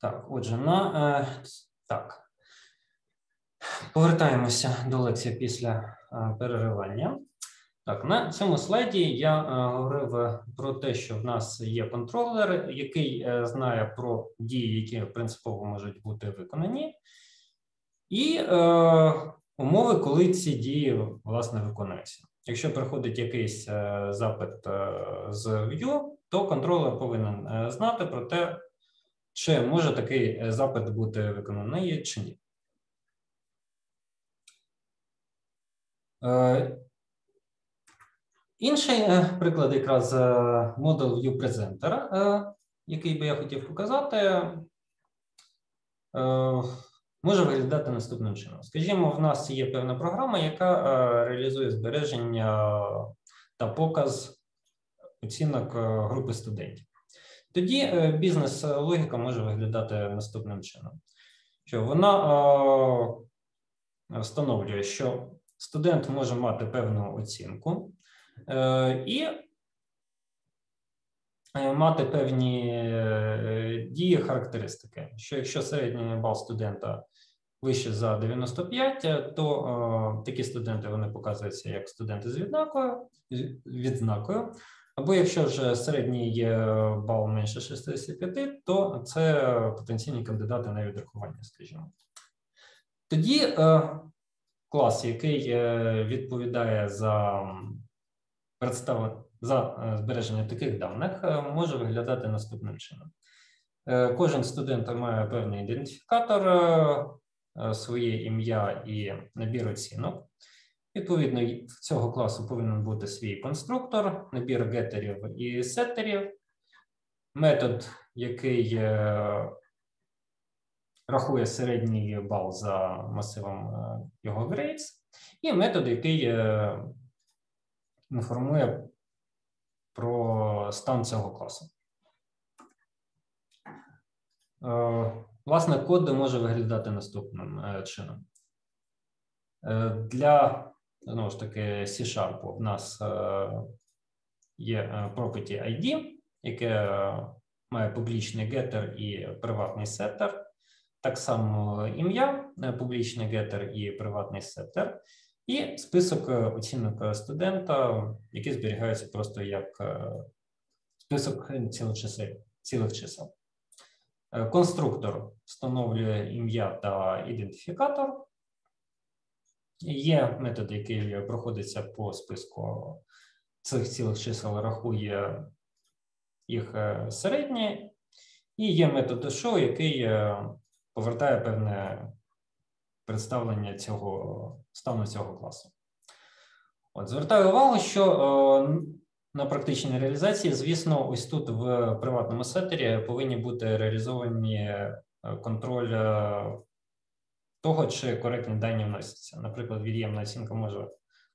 Так, отже, на е, так. Повертаємося до лекції після е, переривання. Так, на цьому слайді я е, говорив е, про те, що в нас є контролер, який е, знає про дії, які принципово можуть бути виконані, і е, умови, коли ці дії власне виконуються. Якщо приходить якийсь е, запит з Vue, то контролер повинен знати про те, чи може такий е, запит бути виконаний чи ні. Е, Інший е, приклад якраз Model View Presenter, який би я хотів показати, може виглядати наступним чином. Скажімо, в нас є певна програма, яка реалізує збереження та показ оцінок групи студентів. Тоді е, бізнес-логіка може виглядати наступним чином, що вона е, встановлює, що студент може мати певну оцінку е, і е, мати певні е, дії, характеристики. Що якщо середній бал студента вище за 95, е, то е, такі студенти вони показуються як студенти з відзнакою, відзнакою. Або якщо вже середній бал менше 65, то це потенційні кандидати на відрахування, скажімо. Тоді е, клас, який е, відповідає за представ... за е, збереження таких даних, може виглядати наступним чином. Кожен студент має певний ідентифікатор, своє ім'я і набір оцінок. Відповідно, в цього класу повинен бути свій конструктор, набір гетерів і сеттерів, метод, який е, рахує середній бал за масивом е, його grades, і метод, який е, інформує про стан цього класу. Власне, код може виглядати наступним чином. Для знову ж таки C-Sharp в нас е, є е, property ID, яке е, має публічний getter і приватний setter. Так само ім'я, публічний getter і приватний setter, і список оцінок студента, які зберігаються просто як список цілих чисел. Цілих чисел. Конструктор встановлює ім'я та ідентифікатор. Є метод, який проходиться по списку цих цілих чисел, рахує їх е, середнє, і є метод show, який е, повертає певне представлення цього стану цього класу. От, звертаю увагу, що е, на практичній реалізації, звісно, ось тут в приватному сеттері повинні бути реалізовані контроль того, чи коректні дані вносяться. Наприклад, від'ємна оцінка може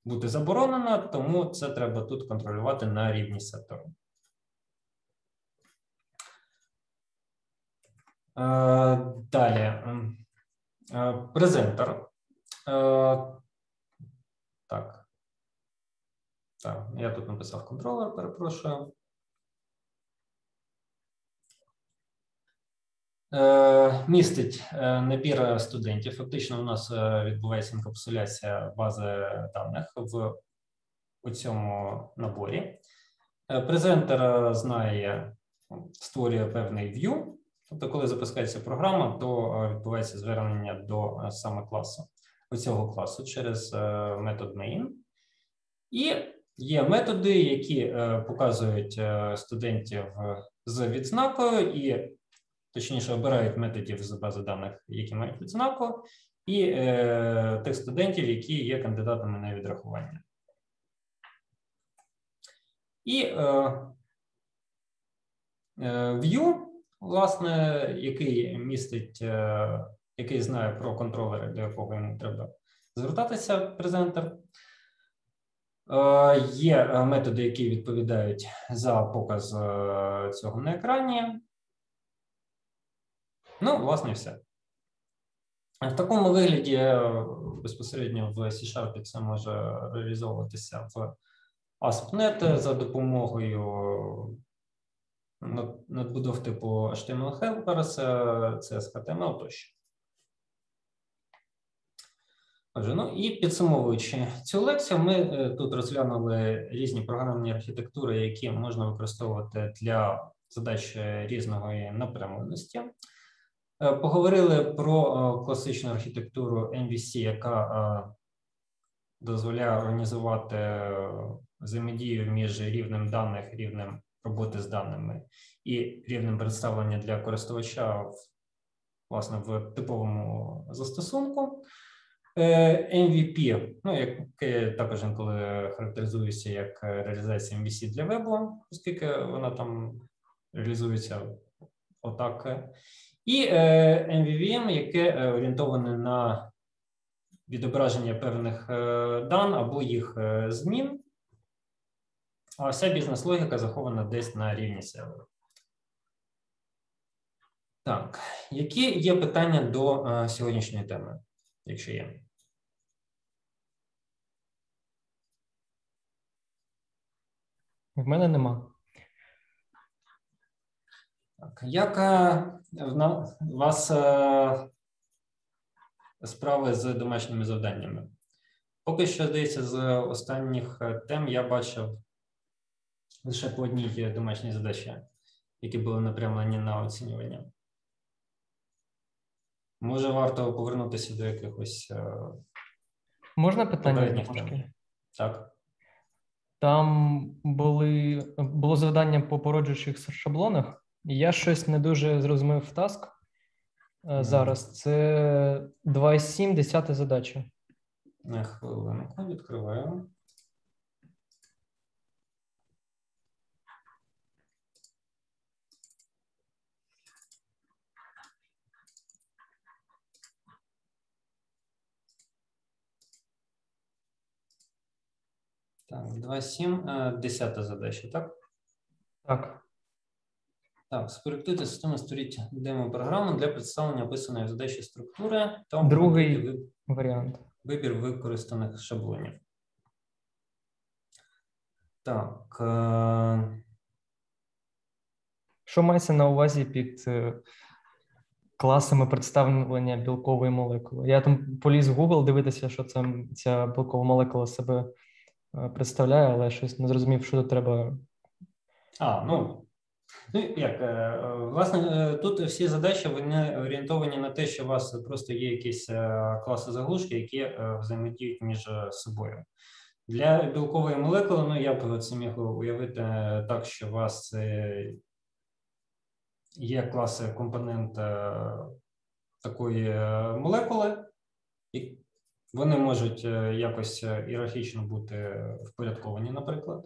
бути заборонена, тому це треба тут контролювати на рівні сектору. Е, Далі. е, Презентер. Е, Так. Так, я тут написав контролер, перепрошую. Містить е, набір студентів. Фактично, у нас е, відбувається інкапсуляція бази даних в у цьому наборі. Е, Презентер е, знає, створює певний view, Тобто, коли запускається програма, то е, відбувається звернення до е, саме класу оцього класу через е, метод main. І є методи, які е, показують е, студентів е, з відзнакою, і точніше обирають методів з бази даних, які мають відзнаку, і е, тих студентів, які є кандидатами на відрахування. І е, е, view, власне, який містить, е, який знає про контролери, до якого йому треба звертатися презентер. Е, Є методи, які відповідають за показ е, цього на екрані. Ну, власне, все. В такому вигляді е, безпосередньо в C-Sharp це може реалізовуватися в ASP.NET за допомогою надбудов типу HTML Helpers, е, CSHTML тощо. Отже, ну і підсумовуючи цю лекцію, ми е, тут розглянули різні програмні архітектури, які можна використовувати для задач різної напрямленості. Е, Поговорили про е, класичну архітектуру MVC, яка е, дозволяє організувати взаємодію між рівнем даних, рівнем роботи з даними і рівнем представлення для користувача власне в типовому застосунку. MVP, ну, яке також інколи характеризується як реалізація MVC для вебу, оскільки вона там реалізується отак. І е, MVVM, яке е, орієнтоване на відображення певних е, дан або їх е, змін. А вся бізнес-логіка захована десь на рівні серверу. Так, які є питання до е, сьогоднішньої теми, якщо є? В мене нема. Так, як е, у вас е, справи з домашніми завданнями? Поки що, здається, з останніх е, тем я бачив лише по одній домашній задачі, які були напрямлені на оцінювання. Може, варто повернутися до якихось е, Можна питання? Трошки? так. Там були, було завдання по породжуючих шаблонах, я щось не дуже зрозумів таск е, зараз. Це 2,7, 10 задача. На хвилинку відкриваю. Так, 2.7, 10 задача, так? Так. Так, спроектуйте систему створіть демо-програму для представлення описаної задачі структури та Другий. Варіант. вибір використаних шаблонів. Так. е, Що мається на увазі під е, класами представлення білкової молекули? Я там поліз в Google дивитися, що це ця білкова молекула себе е, представляє, але щось не зрозумів, що тут треба. А, ну, ну як, е, е, власне, е, тут всі задачі вони орієнтовані на те, що у вас просто є якісь класи заглушки, які взаємодіють між собою. Для білкової молекули, ну я б це міг уявити так, що у вас є класи компонент такої молекули, і вони можуть якось ієрархічно бути впорядковані, наприклад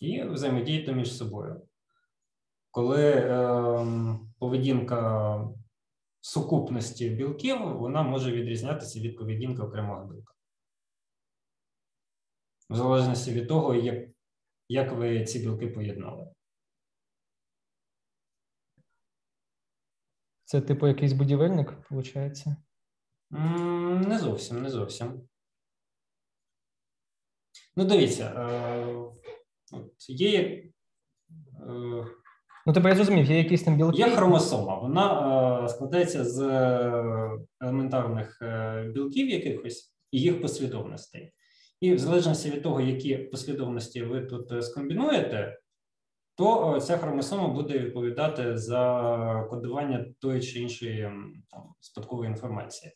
і взаємодіяти між собою. Коли ем, поведінка сукупності білків вона може відрізнятися від поведінки окремого білка. В залежності від того, як, як ви ці білки поєднали. Це типу якийсь будівельник, виходить? М, Не зовсім, не зовсім. Ну, дивіться, е, от є, е, Ну, тебе я зрозумів, є якісь там білки. Є хромосома, вона е, складається з е, елементарних е, білків якихось і їх послідовностей. І в залежності від того, які послідовності ви тут е, скомбінуєте, то ця хромосома буде відповідати за кодування тої чи іншої там, спадкової інформації.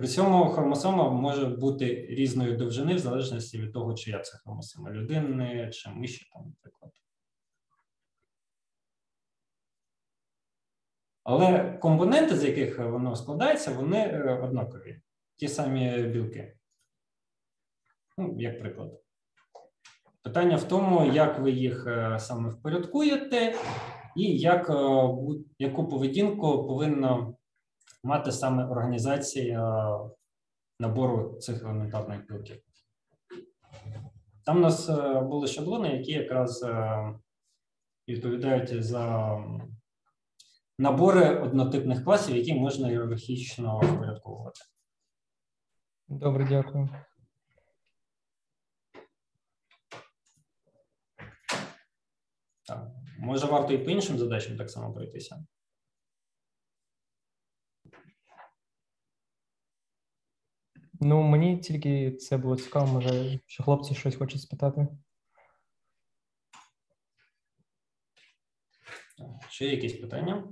При цьому хромосома може бути різної довжини в залежності від того, чия це хромосома людини чи миші, там, наприклад. Але компоненти, з яких воно складається, вони е, однакові, ті самі білки. Ну, як приклад. Питання в тому, як ви їх е, саме впорядкуєте, і як, е, яку поведінку повинна мати саме організація набору цих елементарних білків. Там у нас е, були шаблони, які якраз е, відповідають за набори однотипних класів, які можна ієрархічно впорядковувати. Добре, дякую. Так. Може, варто і по іншим задачам так само пройтися. Ну, мені тільки це було цікаво, може, що хлопці щось хочуть спитати. Ще є якісь питання?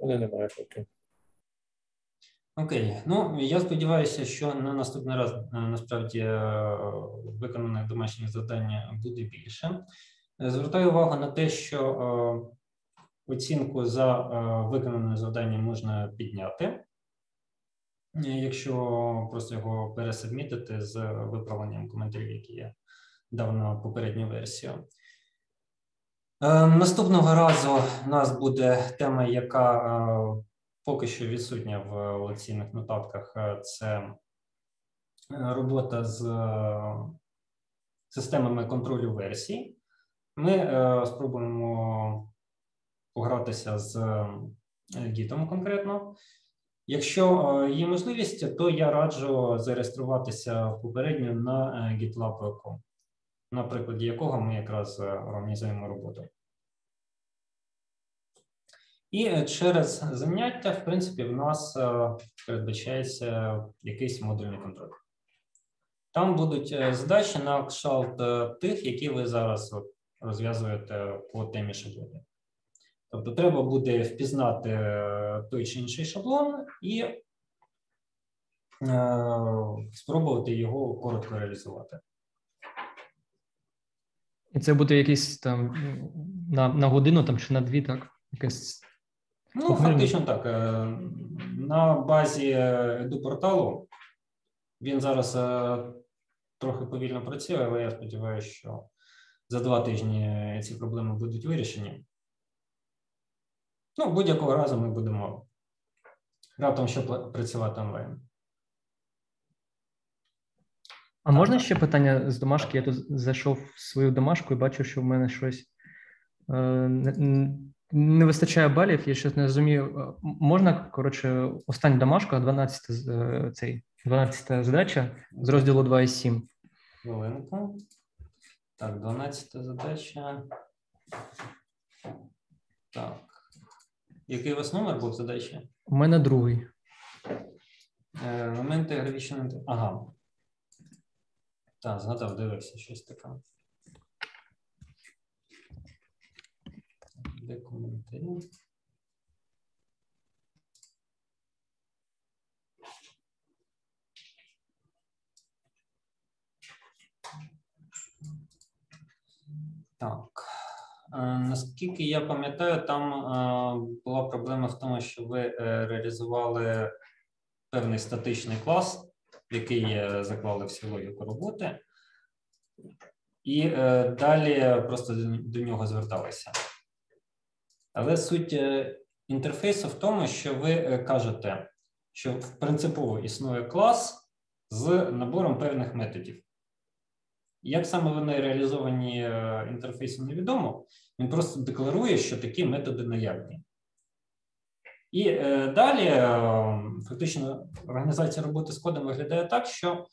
Мене немає поки. Окей, ну я сподіваюся, що на наступний раз е, насправді е, виконаних домашніх завдань буде більше. Звертаю увагу на те, що е, оцінку за е, виконане завдання можна підняти, якщо просто його пересабмітити з виправленням коментарів, які я дав на попередню версію. Е, Наступного разу у нас буде тема, яка поки що відсутня в лекційних нотатках. Це робота з системами контролю версій. Ми е, спробуємо погратися з е, гітом конкретно. Якщо е, є можливість, то я раджу зареєструватися попередньо на GitLab.com, на прикладі якого ми якраз організуємо роботу. І через заняття, в принципі, в нас передбачається якийсь модульний контроль. Там будуть задачі на кшталт тих, які ви зараз от розв'язуєте по темі шаблонів. Тобто, треба буде впізнати е, той чи інший шаблон і е, спробувати його коротко реалізувати. І це буде якийсь там на, на годину там чи на дві, так? Якесь Ну, фактично так. е, На базі еду-порталу він зараз трохи повільно працює, але я сподіваюся, що за два тижні ці проблеми будуть вирішені. Ну, будь-якого разу ми будемо раптом ще працювати онлайн. А можна ще питання з домашки? Я тут зайшов в свою домашку і бачу, що в мене щось е, не, вистачає балів. Я щось не розумію. Е, Можна, коротше, остання домашка, 12 е, цей 12 задача з розділу 2.7. Хвилинку. Так, 12 задача. Так. Який у вас номер був задачі? У мене другий. Моменти Елементи графічної. інтeg- Ага. Так, згадав, дивився щось таке. Де коментарі? Так. Е, Наскільки я пам'ятаю, там е, була проблема в тому, що ви е, реалізували певний статичний клас, який заклали всю логіку роботи, і далі просто до- нього зверталися. Але суть інтерфейсу в тому, що ви кажете, що принципово існує клас з набором певних методів. Як саме вони реалізовані е, інтерфейсом, невідомо. Він просто декларує, що такі методи наявні. І е, далі е, фактично організація роботи з кодом виглядає так, що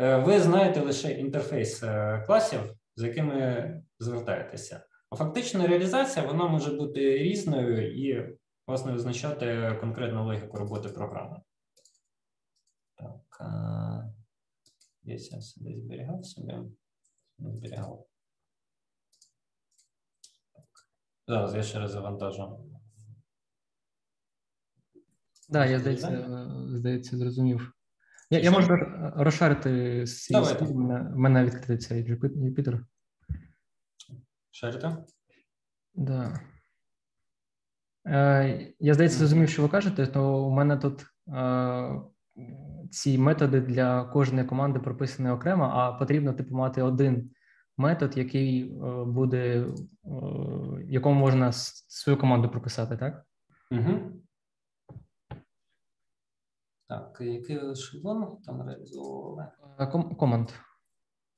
е, ви знаєте лише інтерфейс е, класів, з якими звертаєтеся. А фактично реалізація вона може бути різною і, власне, визначати конкретну логіку роботи програми. Так. Десь я собі зберігав собі. Зберігав. Зараз я ще раз завантажу. Да, я здається, здається, зрозумів. Я, я можу розшарити свій. У мене- в мене відкритий цей Jupy- Юпітер. Шарите? Да. Е, я здається, зрозумів, що ви кажете, то у мене тут е, ці методи для кожної команди прописані окремо, а потрібно типу мати один метод, який е, буде, е, якому можна свою команду прописати, так? Угу. Так, який шаблон там реалізовували? Е, Команд.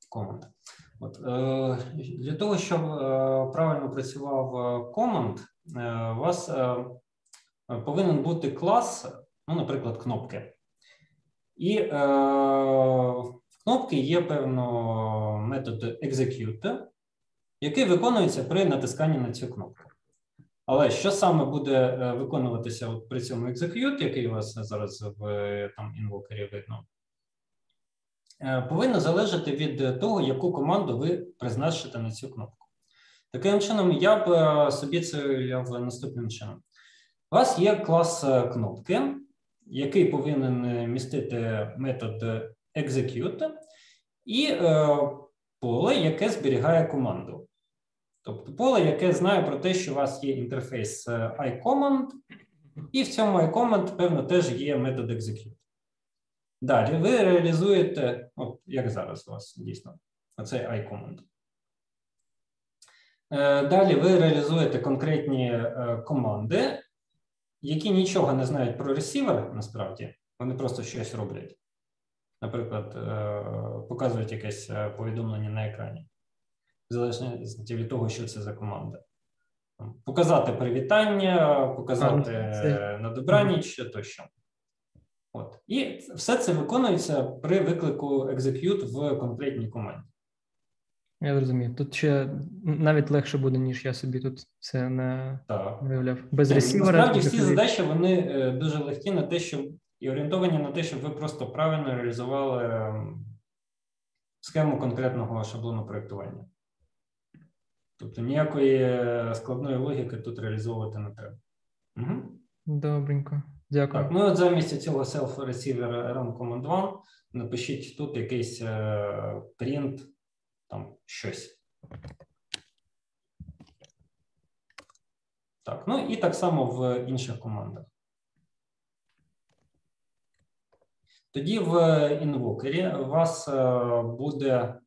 Команд. От, для того, щоб правильно працював команд, у вас повинен бути клас, ну, наприклад, кнопки. І е, в кнопки є певно метод execute, який виконується при натисканні на цю кнопку. Але що саме буде е, виконуватися от при цьому execute, який у вас зараз в там інвокері видно, е, повинно залежати від того, яку команду ви призначите на цю кнопку. Таким чином, я б е, собі це уявляв наступним чином. У вас є клас кнопки, який повинен е, містити метод execute, і е, поле, яке зберігає команду. Тобто поле, яке знає про те, що у вас є інтерфейс е, iCommand, і в цьому iCommand, певно, теж є метод execute. Далі ви реалізуєте, от як зараз у вас дійсно, оцей iCommand. Далі ви реалізуєте конкретні команди, які нічого не знають про ресівер, насправді, вони просто щось роблять. Наприклад, е, показують якесь е, повідомлення на екрані, в залежності від того, що це за команда. Показати привітання, показати е, на добраніч тощо. От. І все це виконується при виклику execute в конкретній команді. Я зрозумів. Тут ще навіть легше буде, ніж я собі тут це не Так. виявляв. Без Ні, ресівера. Насправді всі задачі вони е, дуже легкі на те, щоб і орієнтовані на те, щоб ви просто правильно реалізували ем, схему конкретного шаблону проєктування. Тобто ніякої е, складної логіки тут реалізовувати не треба. Угу. Добренько. Дякую. Так, ну от замість цього self-receiver run command 1 напишіть тут якийсь е, print, там щось. Так, ну і так само в інших командах. Тоді в інвокері у вас е, буде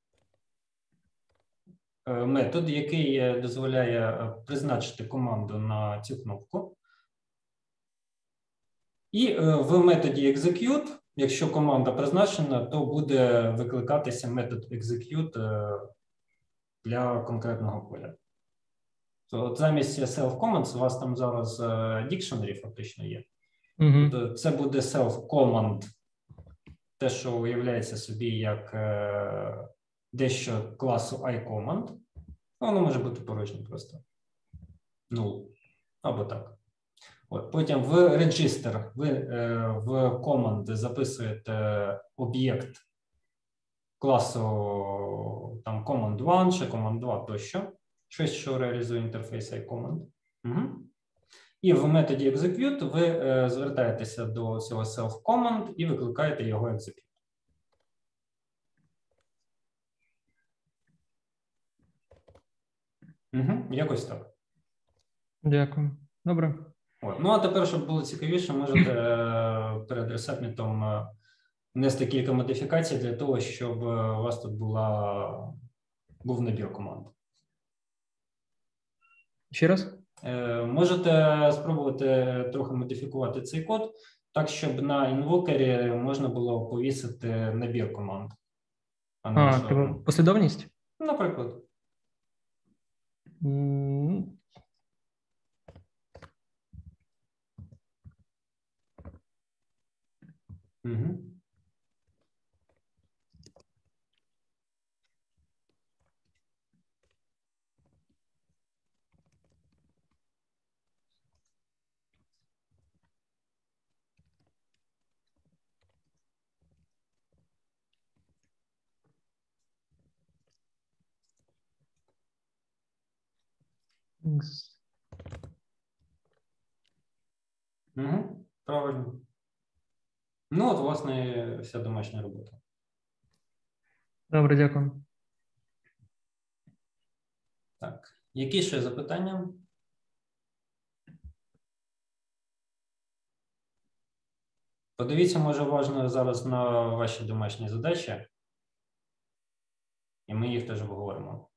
е, метод, який дозволяє е, призначити команду на цю кнопку. І в методі execute, якщо команда призначена, то буде викликатися метод execute е, для конкретного поля. То от замість self commands у вас там зараз е, dictionary фактично є. Тобто це буде self command, те, що уявляється собі як е, дещо класу iCommand. Воно може бути порожнє просто. Ну, або так. От, потім в register ви е, в команди записуєте об'єкт класу там command 1 чи command 2 тощо. Щось, що реалізує інтерфейс iCommand. Угу. І в методі execute ви е, звертаєтеся до цього self-command і викликаєте його execute. Угу, якось так. Дякую. Добре. От. Ну а тепер, щоб було цікавіше, можете е, перед ресетмітом е, внести кілька модифікацій для того, щоб е, у вас тут була, був набір команд. Ще раз? Е, Можете спробувати трохи модифікувати цей код так, щоб на інвокері можна було повісити набір команд. А А, типу, послідовність? Наприклад. Uhum. Tá ótimo. Ну, от, власне, вся домашня робота. Добре, дякую. Так. Які ще запитання? Подивіться, може, уважно зараз на ваші домашні задачі, і ми їх теж обговоримо.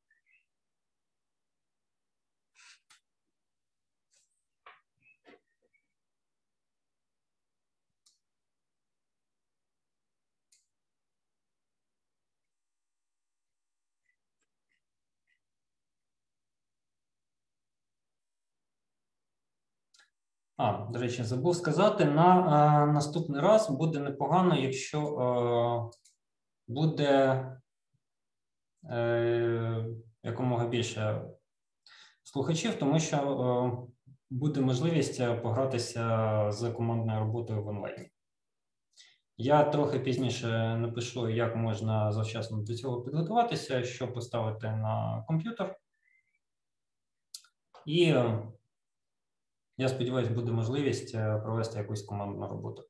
А, до речі, забув сказати, на е, наступний раз буде непогано, якщо е, буде е, якомога більше слухачів, тому що е, буде можливість погратися з командною роботою в онлайні. Я трохи пізніше напишу, як можна завчасно до цього підготуватися, що поставити на комп'ютер. І я сподіваюся, буде можливість е, провести якусь командну роботу.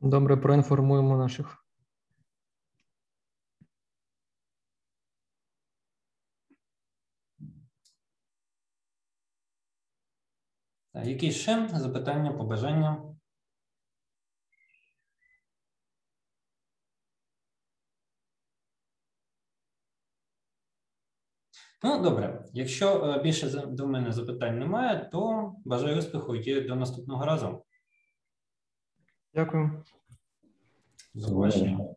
Добре, проінформуємо наших. Якісь Які ще запитання, побажання? Ну, добре. Якщо е, більше до мене запитань немає, то бажаю успіху і до наступного разу. Дякую. До побачення.